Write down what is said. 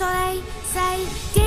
それさい